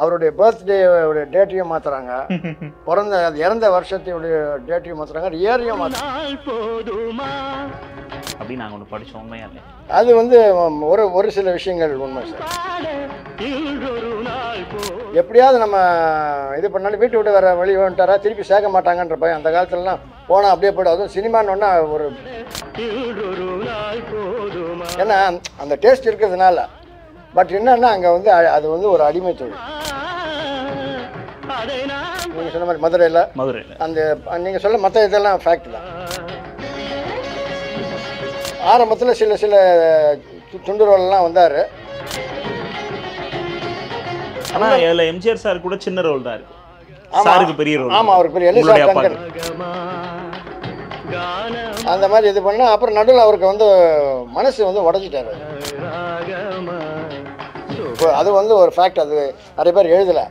அவருடைய பர்த்டே டேட்டையும் மாற்றுறாங்க பிறந்த அது இறந்த வருஷத்தையுடைய டேட்டையும் மாற்றுறாங்க இயரையும் மாற்றுறாங்க அப்படின்னு நாங்கள் ஒன்று படித்தோம் உண்மையா இல்லை அது வந்து ஒரு ஒரு சில விஷயங்கள் உண்மை சார். எப்படியாவது நம்ம இது பண்ணாலும் வீட்டு விட்டு வர வெளியே வந்துட்டாரா திருப்பி சேர்க்க மாட்டாங்கன்ற பயம். அந்த காலத்துலலாம் போனால் அப்படியே போய்டும். அதுவும் சினிமான்னு ஒரு ஏன்னா அந்த டேஸ்ட் இருக்கிறதுனால. பட் என்னன்னா அங்கே வந்து அது வந்து ஒரு அடிமை தொழில் நீங்கள் சொன்ன மாதிரி மதுரையில் மதுரையில். அந்த நீங்கள் சொல்ல மற்ற இதெல்லாம் ஃபேக்ட் தான். ஆரம்பத்தில் சில சில துண்டுரோல்லாம் வந்தார். ஆனால் இதில் எம்ஜிஆர் சார் கூட சின்ன ரோல் தான் இருக்கு. சாருக்கு பெரிய ரோல் ஆமாம் அவருக்கு பெரிய எலிசா தங்கன் அந்த மாதிரி இது பண்ணா அப்புறம் நடுவில் அவருக்கு வந்து மனசு வந்து உடஞ்சிட்டாரு. இப்போ அது வந்து ஒரு ஃபேக்ட் அது நிறைய பேர் எழுதலை.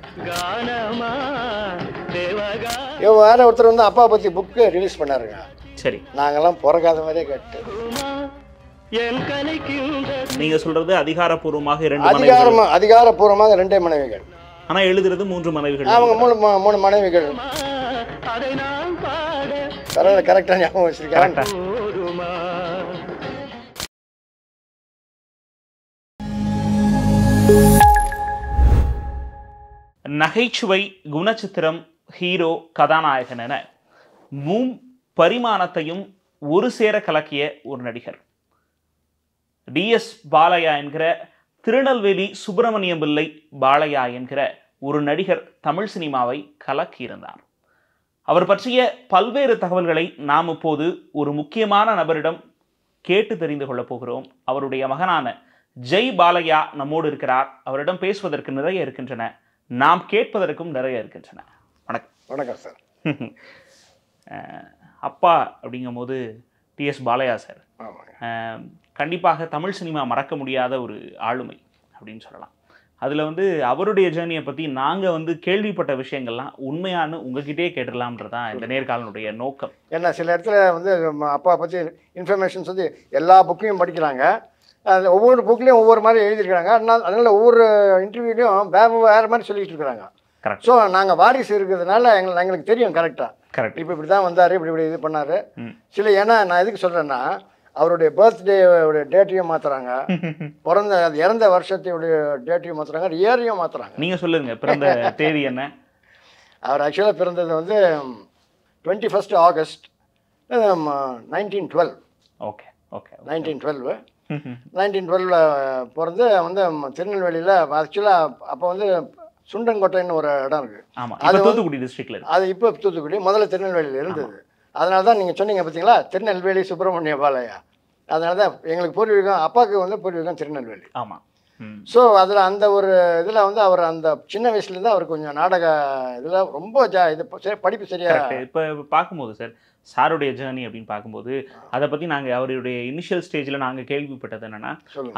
வேற ஒருத்தர் வந்து அப்பா பற்றி புக்கு ரிலீஸ் பண்ணாருங்க. சரி. நாங்கெல்லாம் பிறக்காத மாதிரியே கேட்டு. நீங்க சொல்றது அதிகாரப்பூர்வமாக இரண்டு அதிகாரமா அதிகாரப்பூர்வமாக ரெண்டே மனைவிகள். ஆனா எழுதுறது மூன்று மனைவிகள். அவங்க மூணு மூணு மனைவிகள். கரெக்டாக ஞாபகம் வச்சிருக்கேன். நகைச்சுவை குணச்சித்திரம் ஹீரோ கதாநாயகன் என மூம் பரிமாணத்தையும் ஒரு சேர கலக்கிய ஒரு நடிகர். டிஎஸ் பாலையா என்கிற திருநெல்வேலி சுப்பிரமணியம் பிள்ளை பாலையா என்கிற ஒரு நடிகர் தமிழ் சினிமாவை கலக்கியிருந்தார். அவர் பற்றிய பல்வேறு தகவல்களை நாம் இப்போது ஒரு முக்கியமான நபரிடம் கேட்டு தெரிந்து கொள்ளப் போகிறோம். அவருடைய மகனான ஜெய் பாலையா நம்மோடு இருக்கிறார். அவரிடம் பேசுவதற்கு நிறைய இருக்கின்றன. நாம் கேட்பதற்கும் நிறைய இருக்கின்றன. வணக்கம். வணக்கம் சார். அப்பா அப்படிங்கும்போது டிஎஸ் பாலையா சார். கண்டிப்பாக தமிழ் சினிமா மறக்க முடியாத ஒரு ஆளுமை அப்படின்னு சொல்லலாம். அதில் வந்து அவருடைய ஜேர்னியை பற்றி நாங்கள் வந்து கேள்விப்பட்ட விஷயங்கள்லாம் உண்மையானு உங்ககிட்டயே கேட்டுடலாம்ன்றது தான் இந்த நேர்காலனுடைய நோக்கம். ஏன்னா சில இடத்துல வந்து அப்பா பற்றி இன்ஃபர்மேஷன்ஸ் வந்து எல்லா புக்கையும் படிக்கிறாங்க. அது ஒவ்வொரு புக்லேயும் ஒவ்வொரு மாதிரி எழுதியிருக்கிறாங்க. அதனால அதனால் ஒவ்வொரு இன்டர்வியூலையும் வேறு வேறு மாதிரி சொல்லிட்டு இருக்கிறாங்க. கரெக்ட் ஸோ நாங்கள் வாரிசு இருக்கிறதுனால எங்களுக்கு எங்களுக்கு தெரியும் கரெக்டாக கரெக்ட் இப்போ இப்படி தான் வந்தார் இப்படி இப்படி இது பண்ணார். சில ஏன்னா நான் எதுக்கு சொல்கிறேன்னா அவருடைய பர்த்டே டேட்டையும் மாற்றுறாங்க பிறந்த அது இறந்த வருஷத்தையுடைய டேட்டையும் மாற்றுறாங்க இயரையும் மாற்றுறாங்க நீங்கள் சொல்லுங்க பிறந்த தேதி என்ன? அவர் ஆக்சுவலாக பிறந்தது வந்து twenty first August nineteen twelve okay okay nineteen twelve nineteen டுவெல்ல பிறந்து வந்து திருநெல்வேலியில் ஆக்சுவலாக அப்போ வந்து சுண்டன்கோட்டைன்னு ஒரு இடம் இருக்குது அது தூத்துக்குடி டிஸ்ட்ரிக்ட்ல இருக்கு. அது இப்போ தூத்துக்குடி முதல்ல திருநெல்வேலியில் இருந்தது. அதனால தான் நீங்கள் சொன்னீங்க பார்த்தீங்களா திருநெல்வேலி சுப்பிரமணிய பாளையா அதனால தான் எங்களுக்கு பூர்வீகம் அப்பாவுக்கு வந்து பூர்வீகம் திருநெல்வேலி. ஆமாம் ஸோ அதில் அந்த ஒரு இதில் வந்து அவர் அந்த சின்ன வயசுலேருந்து அவர் கொஞ்சம் நாடக இதில் ரொம்ப ஜா இது படிப்பு சரியா இப்போ பார்க்கும்போது சார் சாருடைய ஜேர்னி அப்படின்னு பார்க்கும்போது அதை பற்றி நாங்கள் அவருடைய இனிஷியல் ஸ்டேஜில் நாங்கள் கேள்விப்பட்டது என்னன்னா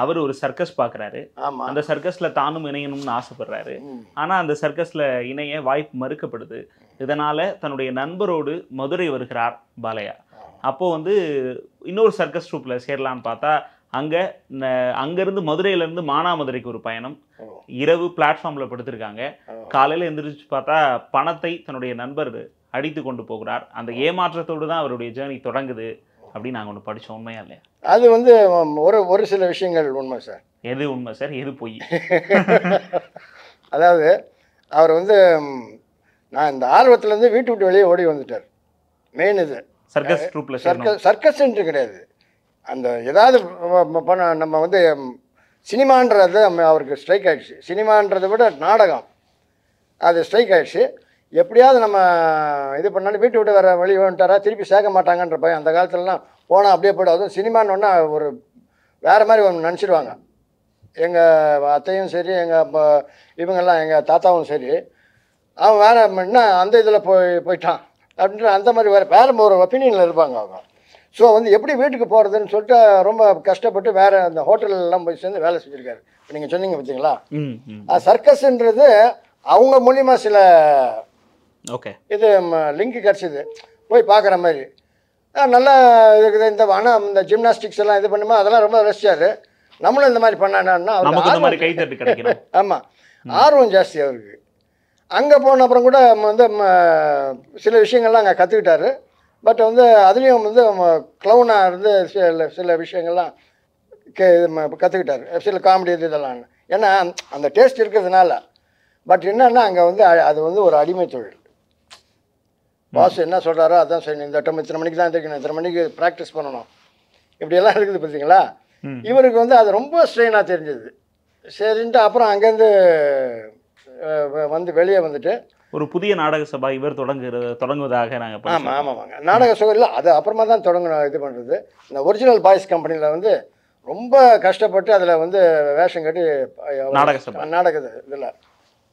அவர் ஒரு சர்க்கஸ் பார்க்குறாரு. அந்த சர்க்கஸில் தானும் இணையணும்னு ஆசைப்படுறாரு. ஆனால் அந்த சர்க்கஸில் இணைய வாய்ப்பு மறுக்கப்படுது. இதனால் தன்னுடைய நண்பரோடு மதுரை வருகிறார் பாலையா. அப்போது வந்து இன்னொரு சர்க்கஸ் ட்ரூப்பில் சேரலான்னு பார்த்தா அங்கே அங்கேருந்து மதுரையிலேருந்து மானாமதுரைக்கு ஒரு பயணம். இரவு பிளாட்ஃபார்மில் படுத்திருக்காங்க. காலையில் எந்திரிச்சு பார்த்தா பணத்தை தன்னுடைய நண்பர் அடித்து கொண்டு போகிறார். அந்த ஏமாற்றத்தோடு தான் அவருடைய ஜேர்னி தொடங்குது அப்படின்னு நாங்கள் ஒன்று படித்தோம் உண்மையா இல்லையா? அது வந்து ஒரு ஒரு சில விஷயங்கள் உண்மை சார். எது உண்மை சார்? எது பொய்? அதாவது அவர் வந்து நான் இந்த ஆர்வத்துலேருந்து வீட்டு விட்டு வெளியே ஓடி வந்துட்டார். மெயின் இது. சர்க்கஸ் ட்ரூப்பில் சர்க்கஸ் சர்க்கஸ்ன்ட்டு கிடையாது. அந்த ஏதாவது பண்ண நம்ம வந்து சினிமான்றது நம்ம அவருக்கு ஸ்ட்ரைக் ஆகிடுச்சு சினிமான்றதை விட நாடகம். அது ஸ்ட்ரைக் ஆகிடுச்சு எப்படியாவது நம்ம இது பண்ணாலும் வீட்டு விட்டு வர வழி வந்துட்டாரா திருப்பி சேர்க்க மாட்டாங்கன்ற பையன் அந்த காலத்துலலாம் போனால் அப்படியே போய்டும். அதுவும் சினிமான்னு ஒரு வேறு மாதிரி ஒன்று நினச்சிடுவாங்க எங்கள் அத்தையும் சரி எங்கள் இவங்கெல்லாம் எங்கள் தாத்தாவும் சரி அவன் வேறு என்ன அந்த இதில் போய் போயிட்டான். அப்படின்ற அந்த மாதிரி வேறு வேறு ஒரு ஒப்பீனியனில் இருப்பாங்க அவங்க. ஸோ வந்து எப்படி வீட்டுக்கு போகிறதுன்னு சொல்லிட்டு ரொம்ப கஷ்டப்பட்டு வேறு அந்த ஹோட்டல்லாம் போய் சேர்ந்து வேலை செஞ்சுருக்காரு. இப்போ நீங்கள் சொன்னீங்க பார்த்தீங்களா சர்க்கஸ்ன்றது அவங்க மூலியமாக சில ஓகே. இது லிங்க் கிடச்சிது. போய் பார்க்குற மாதிரி. நல்லா இருக்குது. இந்த ஆனால் இந்த ஜிம்னாஸ்டிக்ஸ் எல்லாம் இது பண்ணுமா அதெல்லாம் ரொம்ப ரசிச்சாரு. நம்மளும் இந்த மாதிரி பண்ணானா ஆமாம் ஆர்வம் ஜாஸ்தி அவருக்கு. அங்கே போன அப்புறம் கூட வந்து சில விஷயங்கள்லாம் அங்கே கற்றுக்கிட்டாரு பட் வந்து அதுலேயும் வந்து க்ளவுனாக இருந்து சில சில விஷயங்கள்லாம் கே கற்றுக்கிட்டாரு சில காமெடி இது இதெல்லாம். ஏன்னா அந்த டேஸ்ட் இருக்கிறதுனால. பட் என்னன்னா அங்கே வந்து அது வந்து ஒரு அடிமை தொழில். பாஸ் என்ன சொல்கிறாரோ அதான் செய்யணும். இந்த டைம் இத்தனை மணிக்கு தான் இருக்கணும் இத்தனை மணிக்கு ப்ராக்டிஸ் பண்ணணும். இப்படியெல்லாம் இருக்குது பார்த்தீங்களா. இவருக்கு வந்து அது ரொம்ப ஸ்ட்ரெயினாக தெரிஞ்சது. சரின்ட்டு அப்புறம் அங்கேருந்து வந்து வெளியே வந்துட்டு ஒரு புதிய நாடக சபா இவர் தொடங்குறது தொடங்குவதாக நாங்க ஆமாம். ஆமாங்க நாடக சுகம் இல்லை அது அப்புறமா தான் தொடங்கணும் இது பண்ணுறது இந்த ஒரிஜினல் பாய்ஸ் கம்பெனியில் வந்து ரொம்ப கஷ்டப்பட்டு அதில் வந்து வேஷம் கட்டி நாடக சபா. நாடக இதில்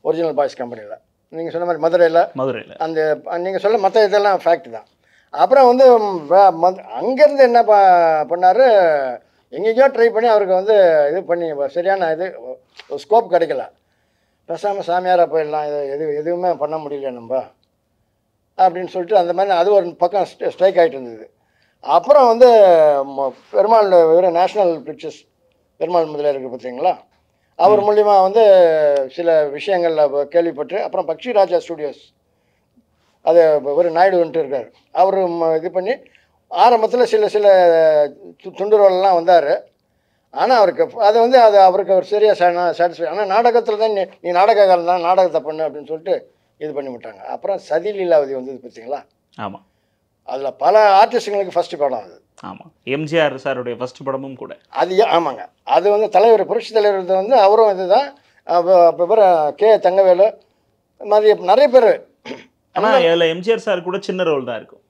ஒரிஜினல் பாய்ஸ் கம்பெனியில் நீங்கள் சொன்ன மாதிரி மதுரையில் மதுரையில. அந்த நீங்கள் சொல்ல மற்ற இதெல்லாம் ஃபேக்ட் தான். அப்புறம் வந்து அங்கேருந்து என்ன ப பண்ணார் எங்கேயோ ட்ரை பண்ணி அவருக்கு வந்து இது பண்ணி சரியான இது ஸ்கோப் கிடைக்கல. பேசாமல் சாமியாராக போயிடலாம். இது எது எதுவுமே பண்ண முடியல நம்ம. அப்படின்னு சொல்லிட்டு அந்த மாதிரி அது ஒரு பக்கம் ஸ்ட்ரைக் ஆகிட்டு இருந்தது. அப்புறம் வந்து பெருமாள் இவர் நேஷ்னல் பிக்சர்ஸ் பெருமாள் முதலியார் இருக்கு பார்த்தீங்களா அவர் மூலிமா வந்து சில விஷயங்களில் கேள்விப்பட்டு அப்புறம் பக்ஷி ராஜா ஸ்டுடியோஸ் அது ஒரு நாயுடுன்ட்டு இருக்கார். அவர் இது பண்ணி ஆரம்பத்தில் சில சில துண்டுரோல்லாம் வந்தார். ஆனால் அவருக்கு அது வந்து அது அவருக்கு ஒரு சரியாக சாட்டிஸ்ஃபை ஆனால் நாடகத்தில் தான் நீ நாடகக்காரன் தான் நாடகத்தை பண்ணு அப்படின்னு சொல்லிட்டு இது பண்ணி விட்டாங்க. அப்புறம் சதி லீலாவதி வந்தது பார்த்தீங்களா ஆமா. அதில் பல ஆர்டிஸ்ட்டுங்களுக்கு ஃபஸ்ட்டு படம் அது. ஆமா. எம்ஜிஆர் சாருடைய ஃபர்ஸ்ட் படமும் கூட. அது ஆமாங்க. அது வந்து தலைவர் புரட்சி தலைவர் வந்து அவரும் இதுதான். அப்புறம் கே தங்கவேலு மாதிரி நிறைய பேர். ஆனா இதுல எம்ஜிஆர் சார் கூட சின்ன ரோல் தான் இருக்கும்.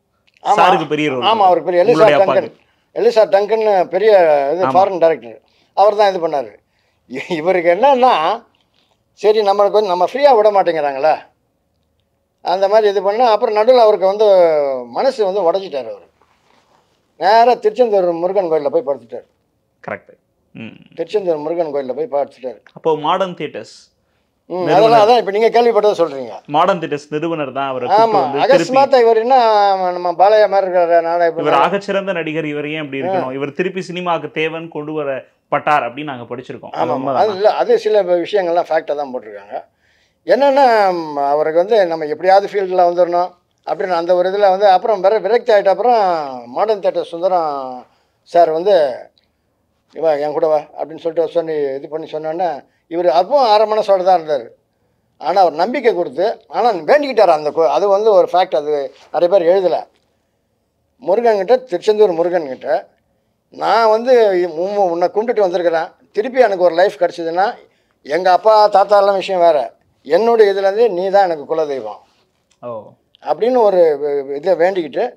சாருக்கு பெரிய ரோல் ஆமாம் அவருக்கு பெரிய டங்கன் அப்பாக்கு. எலிசா டங்கன் பெரிய இது. ஃபாரின் டைரக்டர் அவர் தான் இது பண்ணார். இவருக்கு என்னன்னா சரி நம்மளுக்கு வந்து நம்ம ஃப்ரீயாக விட மாட்டேங்கிறாங்களே. அந்த மாதிரி இது பண்ண அப்புறம் நடுவில் அவருக்கு வந்து மனசு வந்து உடஞ்சிட்டார் அவர். நேராக திருச்செந்தூர் முருகன் கோயிலில் போய் படுத்துட்டார். கரெக்ட் திருச்செந்தூர் முருகன் கோயிலில் போய் படுத்துட்டார். அப்போ மாடர்ன் தியேட்டர்ஸ் அதெல்லாம் அதான் இப்போ நீங்கள் கேள்விப்பட்டதை சொல்கிறீங்க மாடர்ன் தியேட்டர்ஸ் நிறுவனர் தான் அவரை ஆமாம் அகஸ்மாத்தா இவர் என்ன நம்ம பாலையா மாதிரி இருக்கிற இவர் ஆகச்சிறந்த நடிகர் இவர் ஏன் இப்படி இருக்கணும்? இவர் திருப்பி சினிமாவுக்கு தேவன் கொண்டு வரப்பட்டார் அப்படின்னு நாங்க படிச்சிருக்கோம். அது ஆமாம்? அது இல்லை அது சில விஷயங்கள்லாம் ஃபேக்டாக தான் போட்டிருக்காங்க. என்னென்னா அவருக்கு வந்து நம்ம எப்படியாவது ஃபீல்டில் வந்துடணும் அப்படின்னு அந்த ஒரு இதில் வந்து அப்புறம் விர விரக்தி ஆகிட்ட அப்புறம் மாடர்ன் தேட்டர் சுந்தரம் சார் வந்து இவா என் கூட வா அப்படின்னு சொல்லிட்டு சொல்லி இது பண்ணி சொன்னோன்னே இவர் அப்பவும் ஆறு மனசோட தான் இருந்தார். ஆனால் அவர் நம்பிக்கை கொடுத்து ஆனால் வேண்டிக்கிட்டார் அந்த கோ- அது வந்து ஒரு ஃபேக்ட் அது நிறைய பேர் எழுதலை. முருகன்கிட்ட திருச்செந்தூர் முருகன்கிட்ட நான் வந்து உன்னை கும்பிட்டுட்டு வந்திருக்கிறேன். திருப்பி எனக்கு ஒரு லைஃப் கிடச்சிதுன்னா எங்கள் அப்பா தாத்தா எல்லாம் விஷயம் வேறு. என்னுடைய இதுலேருந்து நீ தான் எனக்கு குலதெய்வம். ஓ. அப்படின்னு ஒரு இதை வேண்டிக்கிட்டு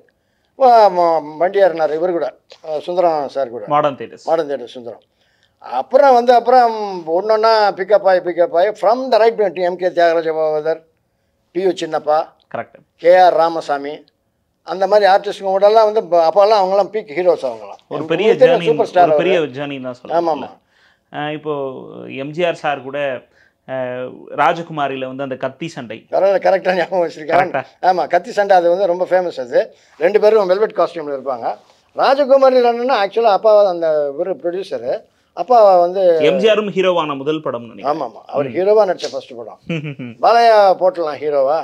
வ- ம- வண்டி ஏறினார் இவர் கூட சுந்தரம் சார் கூட. Modern theatres modern theatre Sundaram. அப்புறம் வந்து அப்புறம் ஒன்றொன்னா பிக்கப் ஆகி பிக்கப் ஆகி from the right to MK Thyagaraja Bhagavathar PU Chinnappa correct KR Ramasamy அந்த மாதிரி ஆர்டிஸ்டுங்க கூடலாம் வந்து அப்போல்லாம் அவங்களாம் பீக் ஹீரோஸ் அவங்களாம் ஒரு பெரிய சூப்பர் ஸ்டார் பெரிய ஜேர்னி தான் ஆமாம். சொல்லலாம் ஆமாம் அஹ் இப்போ எம்ஜிஆர் சார் கூட ராஜகுமாரியில வந்து அந்த கத்தி சண்டை. கரெக்டாக ஞாபகம் வச்சிருக்கேன் கரெக்டா ஆமாம் கத்தி சண்டை அது வந்து ரொம்ப ஃபேமஸ் அது. ரெண்டு பேரும் வெல்வெட் காஸ்டியூமில் இருப்பாங்க. ராஜகுமாரியில் என்னன்னா ஆக்சுவலாக அப்பா அந்த ஒரு ப்ரொடியூசரு அப்பா வந்து எம்ஜிஆரும் ஹீரோவான முதல் படம் ஆமாம் ஆமாம். அவர் ஹீரோவாக நடித்த ஃபர்ஸ்ட் படம். பாலையா போட்டுடலாம் ஹீரோவா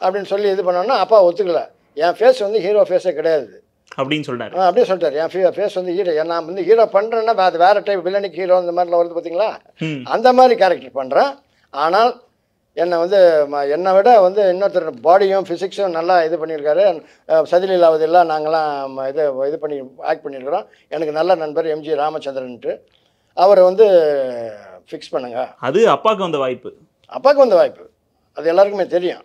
அப்படின்னு சொல்லி இது பண்ணோன்னா அப்பா ஒத்துக்கல. என் ஃபேஸ் வந்து ஹீரோ ஃபேஸே கிடையாது. அப்படின்னு ஆ, அப்படியே சொல்லிட்டாரு. என் ஃபே ஃபேஸ் வந்து ஹீரோ நான் வந்து ஹீரோ பண்ணுறேன்னா அது வேறு டைப் வில்லனிக் ஹீரோ அந்த மாதிரிலாம் வருது பார்த்தீங்களா. அந்த மாதிரி கேரக்டர் பண்ணுறேன் ஆனால் என்னை வந்து என்னை விட வந்து இன்னொருத்தர் பாடியும் ஃபிசிக்ஸும் நல்லா இது பண்ணியிருக்காரு. அஹ், சதிலீலாவது எல்லாம் நாங்களாம் இது இது பண்ணி ஆக்ட் பண்ணியிருக்கிறோம். எனக்கு நல்ல நண்பர் எம்ஜி ராமச்சந்திரன்ட்டு. அவரை வந்து ஃபிக்ஸ் பண்ணுங்க. அது அப்பாவுக்கு வந்த வாய்ப்பு. அப்பாவுக்கு வந்த வாய்ப்பு. அது எல்லாருக்குமே தெரியும்.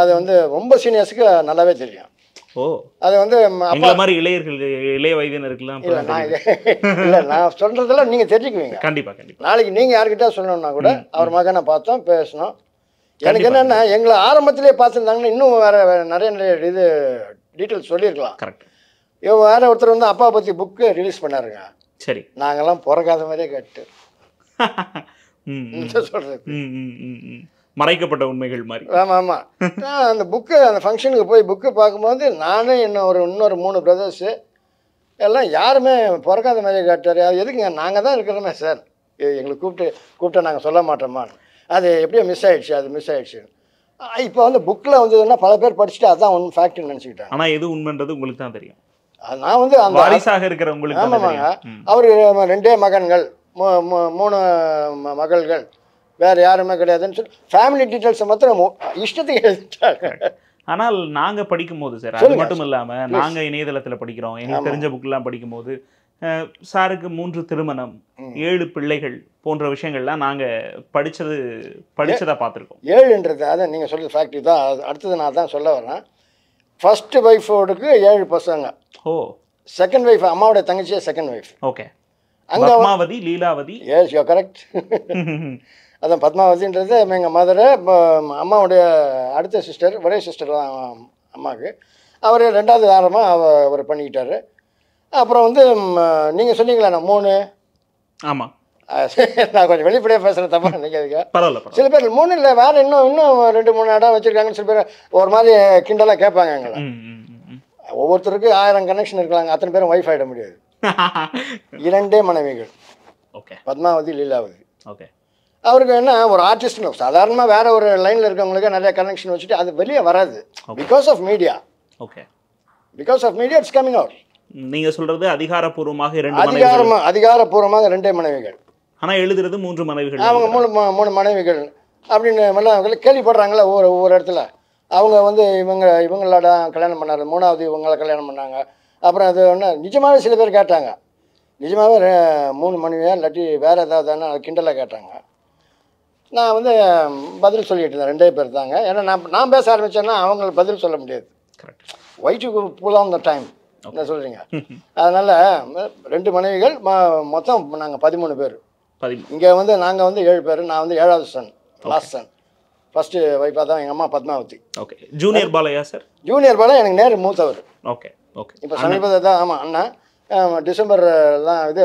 அது வந்து ரொம்ப சீனியர்ஸுக்கு நல்லாவே தெரியும். ஓ. அது வந்து அப்பா மாதிரி இளையர்கள் இளைய வயதினருக்குலாம் இல்லை நான் சொல்கிறதெல்லாம் நீங்கள் தெரிஞ்சுக்குவீங்க. கண்டிப்பா கண்டிப்பா. நாளைக்கு நீங்கள் யார்கிட்ட சொல்லணும்னா கூட அவர் மகனை பார்த்தோம் பேசணும் எனக்கு. என்னென்னா எங்களை ஆரம்பத்திலே பார்த்துருந்தாங்கன்னா இன்னும் வேற வேற நிறைய நிறைய இது டீட்டெயில்ஸ் சொல்லியிருக்கலாம். கரெக்ட் இவன் வேற ஒருத்தர் வந்து அப்பா பற்றி புக்கு ரிலீஸ் பண்ணாருங்க. சரி. நாங்கெல்லாம் பிறக்காத மாதிரியே கேட்டு. சொல்கிறது. மறைக்கப்பட்ட உண்மைகள் மாதிரி. ஆமாம் ஆமாம் நான் அந்த புக்கு அந்த ஃபங்க்ஷனுக்கு போய் புக்கு பார்க்கும்போது நானே இன்னும் ஒரு இன்னொரு மூணு பிரதர்ஸு எல்லாம் யாருமே பிறக்காத மாதிரியே காட்டாரு. அது எதுக்குங்க? நாங்கள் தான் இருக்கிறோமே சார் எங்களை கூப்பிட்டு கூப்பிட்டா நாங்கள் சொல்ல மாட்டோமா? அது எப்படியோ மிஸ் ஆயிடுச்சு அது மிஸ் ஆயிடுச்சு. இப்போ வந்து புக்கில் வந்ததுன்னா பல பேர் படிச்சுட்டு அதான் ஒன்று ஃபேக்ட்னு நினச்சிக்கிட்டாங்க. ஆனா எது உண்மைன்றது உங்களுக்கு தான் தெரியும். நான் வந்து அந்த வாரிசாக இருக்கிற உங்களுக்கு தான் ஆமாமாங்க. தெரியும். ம். அவர் ரெண்டே மகன்கள் மூணு மகள்கள். வேற யாருமே கிடையாதுன்னு சொல்லி ஃபேமிலி டீட்டெயில்ஸை மாத்திரம் இஷ்டத்துக்கு எழுதிட்டாங்க. ஆனால் நாங்க படிக்கும் போது சார் அது. மட்டும் இல்லாம நாங்க இணையதளத்துல படிக்கிறோம். எங்களுக்கு தெரிஞ்ச புக்கெல்லாம் படிக்கும் போது அஹ், சாருக்கு மூன்று திருமணம். ஏழு பிள்ளைகள் போன்ற விஷயங்கள்லாம் நாங்க படிச்சது படிச்சதா பார்த்திருக்கோம். ஏழுன்றது அதான் நீங்கள் சொல்ல ஃபேக்ட்ரி தான் அது அடுத்தது நான் தான் சொல்ல வரேன். ஃபர்ஸ்ட் ஒய்ஃபோடுக்கு ஏழு பசங்க. ஓ. செகண்ட் ஒய்ஃப் அம்மாவோட தங்கச்சியே செகண்ட் ஒய்ஃப் ஓகே அங்கே Padmavati Leelavati? Yes you correct அதான் பத்மாவதின்றது எங்கள் மதரை அம்மாவுடைய அடுத்த சிஸ்டர் ஒரே சிஸ்டர் தான் அம்மாவுக்கு. அவர் ரெண்டாவது ஆரமாக அவ அவர் பண்ணிக்கிட்டாரு. அப்புறம் வந்து நீங்கள் சொன்னீங்களா நான் மூணு? ஆமா. அஹ் நான் கொஞ்சம் வெளிப்படையாக பேசுகிறேன் தப்பாக நினைக்காதீங்க. பரவாயில்ல சில பேர் மூணு இல்லை வேறு இன்னும் இன்னும் ரெண்டு மூணு இடம் வச்சுருக்காங்கன்னு சில பேர் ஒரு மாதிரி கிண்டலாக கேட்பாங்க எங்களை. ஒவ்வொருத்தருக்கு ஆயிரம் கனெக்ஷன் இருக்கலாங்க அத்தனை பேரும் ஒய்ஃப் ஆகிட முடியாது. இரண்டே மனைவிகள். ஓகே பத்மாவதி லீலாவதி. ஓகே அவருக்கு என்ன ஒரு ஆர்டிஸ்ட்னு சாதாரணமாக வேற ஒரு லைனில் இருக்கவங்களுக்கு நிறைய கனெக்ஷன் வச்சுட்டு அது வெளியே வராது. Because of media okay because of media it's coming out நீங்க சொல்றது அதிகாரப்பூர்வமாக இரண்டு மனைவிகள். அதிகாரமா அதிகாரப்பூர்வமாக ரெண்டே மனைவிகள். ஆனா எழுதுறது மூன்று மனைவிகள் அவங்க மூணு மூணு மனைவிகள் அப்படின்னு எல்லாம் கேள்விப்படுறாங்களே ஒவ்வொரு ஒவ்வொரு இடத்துல. அவங்க வந்து இவங்க இவங்களோட கல்யாணம் பண்ணாரு. மூணாவது இவங்கள கல்யாணம் பண்ணாங்க. அப்புறம் அது ஒன்று நிஜமாவே சில பேர் கேட்டாங்க. நிஜமாவே ரெ- மூணு மனைவியா இல்லாட்டி வேற ஏதாவது கிண்டலாக கேட்டாங்க. நான் வந்து பதில் சொல்லிட்டு இருந்தேன். ரெண்டே பேர் தாங்க. ஏன்னா நான் நான் பேச ஆரம்பிச்சேன்னா அவங்களுக்கு பதில் சொல்ல முடியாது. Correct white to pull on the time என்ன சொல்கிறீங்க அதனால் ரெண்டு மனைவிகள் மொத்தம் நாங்கள் பதிமூணு பேர். இங்கே வந்து நாங்கள் வந்து ஏழு பேர் நான் வந்து ஏழாவது சன் லாஸ்ட் சன் ஃபஸ்ட்டு ஒய்ஃபாக தான் எங்கள் அம்மா Padmavati. Okay junior Balayya sir junior பாலம் எனக்கு நேரு மூத்தவர். ஓகே ஓகே இப்போ சமீபத்தில் தான் ஆமாம் அண்ணா. ஆமா, டிசம்பர்லாம் இது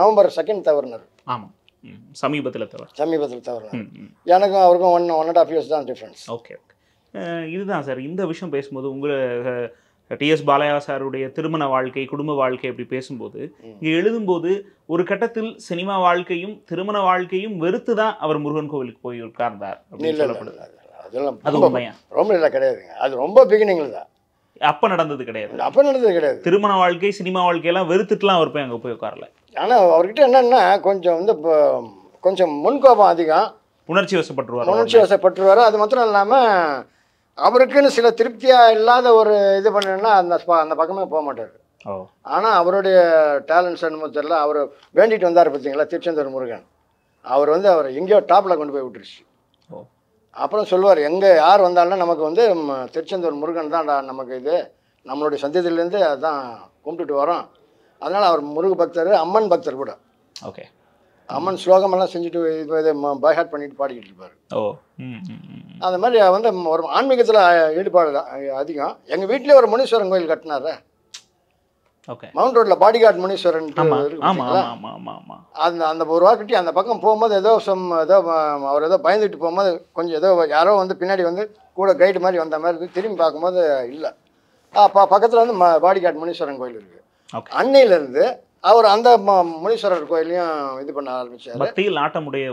நவம்பர் செகண்ட் தவறுனர். ஆமா. ம், சமீபத்துல தவிர சமீபத்தில் ம் எனக்கும் அவருக்கும் one one and half years தான் டிஃப்ரென்ஸ் ஓகே ஓகே இதுதான் சார் இந்த விஷயம் பேசும்போது உங்கள் டிஎஸ் பாலையா சாருடைய திருமண வாழ்க்கை குடும்ப வாழ்க்கை அப்படி பேசும்போது இங்கே எழுதும்போது ஒரு கட்டத்தில் சினிமா வாழ்க்கையும் திருமண வாழ்க்கையும் வெறுத்து தான் அவர் முருகன் கோவிலுக்கு போய் உட்கார்ந்தார் அப்படின்னு அதெல்லாம் அது ரொம்ப உண்மையா? ரொம்ப இல்லை கிடையாதுங்க. அது ரொம்ப பிகினிங்கில் தான். அப்ப நடந்தது கிடையாது. அப்போ நடந்தது கிடையாது. திருமண வாழ்க்கை சினிமா வாழ்க்கையெல்லாம் வெறுத்துட்டுலாம் அவர் போய் அங்க போய் உட்காரல. ஆனால் அவர்கிட்ட என்னென்னா கொஞ்சம் வந்து இப்போ கொஞ்சம் முன்கோபம் அதிகம். உணர்ச்சி வசப்பட்டுருவார். உணர்ச்சி வசப்பட்டுருவார். அது மாத்திரம் இல்லாமல் அவருக்குன்னு சில திருப்தியாக இல்லாத ஒரு இது பண்ணணும்னா அந்த அந்த பக்கமே போக மாட்டார். ஆனால் அவருடைய டேலண்ட்ஸ் என்னமோ தெரியல. அவர் வேண்டிட்டு வந்தார் பார்த்தீங்களா திருச்செந்தூர் முருகன். அவர் வந்து அவர் எங்கேயோ டாப்பில் கொண்டு போய் விட்டுருச்சு. அப்புறம் சொல்லுவார் எங்கே யார் வந்தாலும் நமக்கு வந்து திருச்செந்தூர் முருகன் தான் நமக்கு இது. நம்மளுடைய சந்ததியிலேருந்து அதான் கும்பிட்டுட்டு வரோம். அதனால் அவர் முருக பக்தர் அம்மன் பக்தர் கூட. ஓகே. அம்மன் ஸ்லோகமெல்லாம் செஞ்சுட்டு இது பைஹாட் பண்ணிட்டு பாடிக்கிட்டு இருப்பார். ஓ. அந்த மாதிரி வந்து ஒரு ஆன்மீகத்தில் ஈடுபாடு அ- அதிகம். எங்கள் வீட்டிலே ஒரு முனீஸ்வரன் கோயில் கட்டினாரு ஓகே. மவுண்ட் ரோட்டில் முனீஸ்வரன் ஆமா ஆமா ஆமா அந்த அந்த ஒரு வாக்கட்டி அந்த பக்கம் போகும்போது ஏதோ சம் ஏதோ அவர் ஏதோ பயந்துட்டு போகும்போது கொஞ்சம் ஏதோ யாரோ வந்து பின்னாடி வந்து கூட கைடு மாதிரி வந்த மாதிரி இருக்கு. திரும்பி பார்க்கும்போது இல்லை. பக்கத்தில் வந்து ம பாடிகார்டு முனீஸ்வரன் கோயில் இருக்குது அன்னையிலேருந்து அவர் அந்த ம- முனீஸ்வரர் கோயிலையும் இது பண்ண ஆரம்பிச்சார். பக்தியில் நாட்டமுடைய.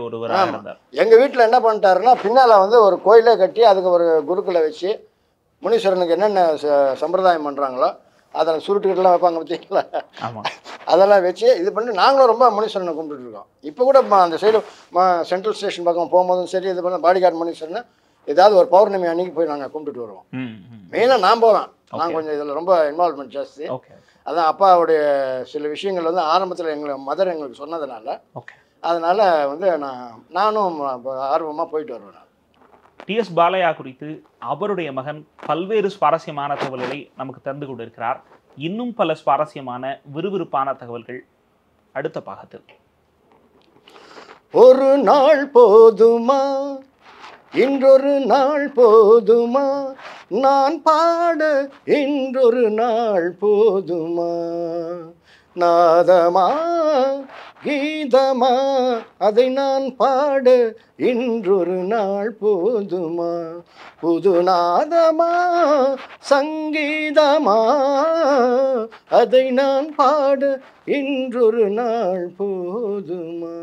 இருந்தார். எங்கள் வீட்டில் என்ன பண்ணிட்டாருன்னா பின்னால் வந்து ஒரு கோயிலே கட்டி அதுக்கு ஒரு குருக்களை வச்சு முனீஸ்வரனுக்கு என்னென்ன ச- சம்பிரதாயம் பண்ணுறாங்களோ அதில் சுருட்டுக்கிட்டலாம் வைப்பாங்க பார்த்தீங்களா அதெல்லாம் வச்சு இது பண்ணி நாங்களும் ரொம்ப முனீஸ்வரனை கும்பிட்டுட்டு இருக்கோம். இப்போ கூட அந்த சைடு சென்ட்ரல் ஸ்டேஷன் பக்கம் போகும்போதும் சரி இது பண்ண பாடிகார்டு முனீஸ்வரனை ஏதாவது ஒரு பௌர்ணமி அன்னைக்கு போய் நாங்கள் கும்பிட்டுட்டு வருவோம். மெயினாக நான் போவேன். நான். கொஞ்சம் இதில் ரொம்ப இன்வால்மெண்ட் ஜாஸ்தி. ஓகே அதான் அப்பாவுடைய சில விஷயங்கள் வந்து ஆரம்பத்தில் எங்களை மதர் எங்களுக்கு சொன்னதுனால. ஓகே. அதனால் வந்து நான் நானும் ஆர்வமாக போயிட்டு வருவேன் டிஎஸ் பாலையா குறித்து அவருடைய மகன் பல்வேறு சுவாரஸ்யமான தகவல்களை நமக்கு தந்து கொண்டிருக்கிறார். இன்னும் பல சுவாரஸ்யமான விறுவிறுப்பான தகவல்கள் அடுத்த பாகத்தில். ஒரு நாள் போதுமா? இன்றொரு நாள் போதுமா? நான் பாட இன்றொரு நாள் போதுமா? நாதமா கீதமா அதை நான் பாட இன்றொரு நாள் போதுமா? புது நாதமா சங்கீதமா அதை நான் பாட இன்றொரு நாள் போதுமா?